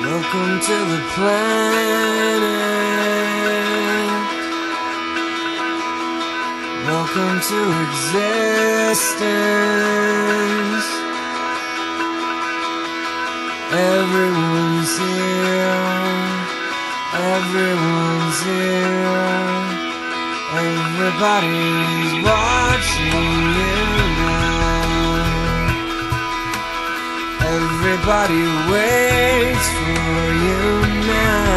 Welcome to the planet. Welcome to existence. Everyone's here. Everyone's here. Everybody's watching. Everybody waits for you now.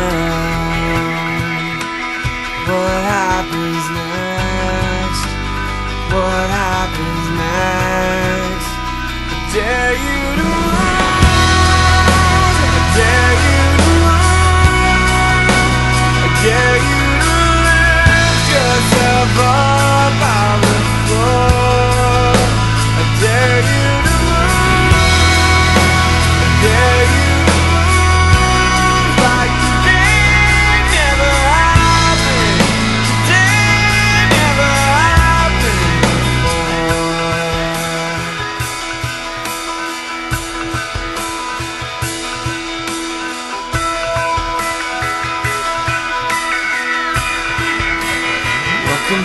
What happens next? What happens next? Dare you?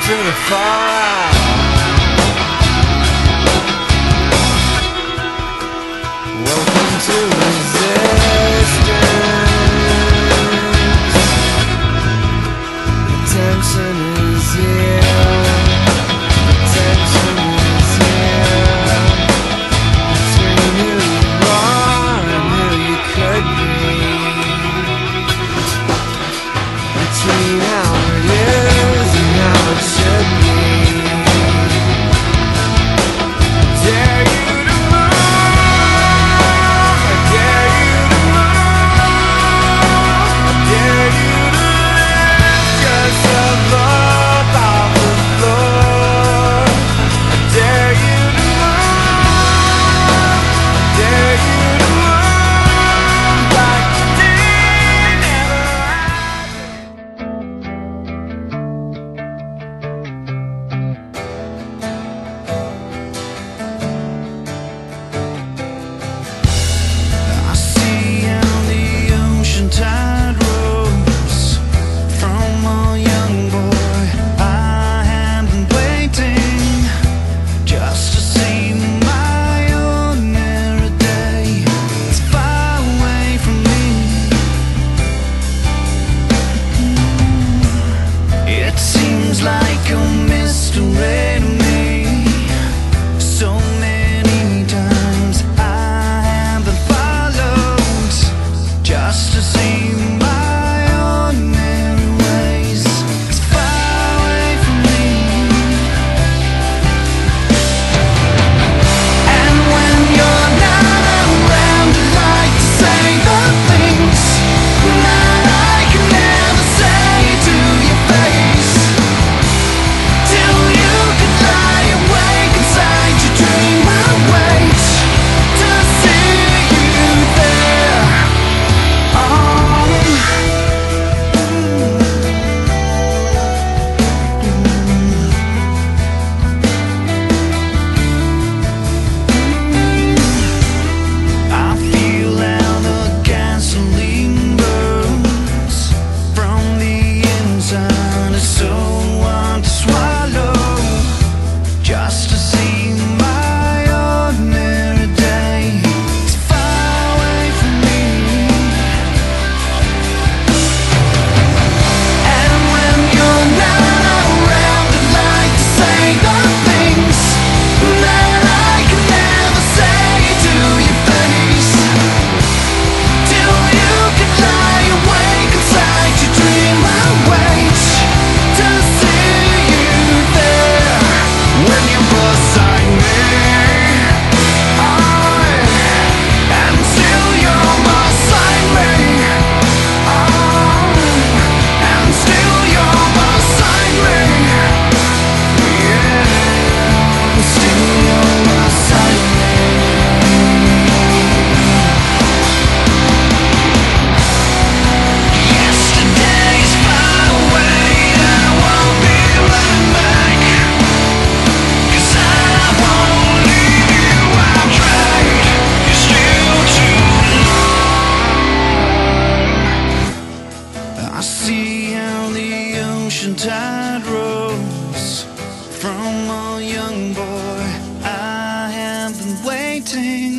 to the far. Welcome to resistance. Attention is here. Attention is here. Between who you are and who you could be. Between now. From a young boy, I have been waiting